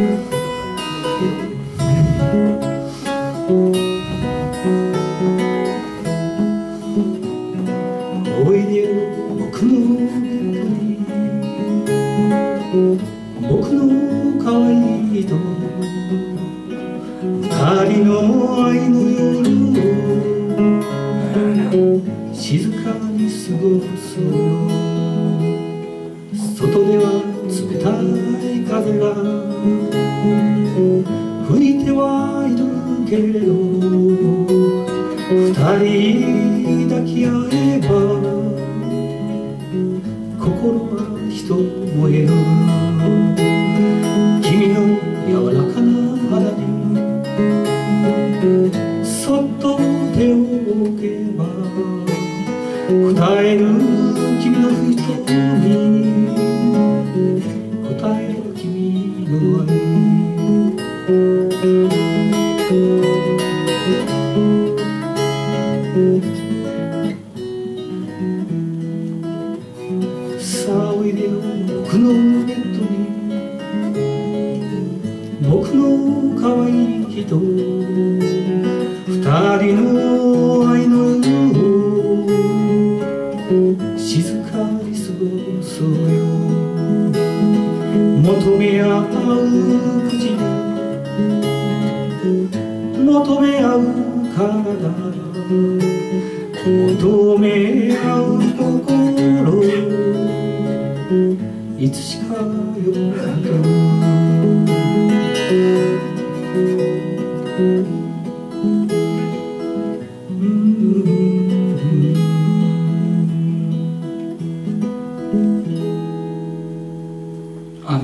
おいで僕のベッドに僕の可愛いと二人の愛の夜を静かに過ごすよ外では冷たい風がけれど二人抱き合えば心は一燃える。君の柔らかな肌にそっと手を置けば答える君の瞳答える君の愛。僕のベッドに僕の可愛い人二人の愛の夜を静かに過ごそうよ。求め合う口求め合う体求め合ういつしかよとあ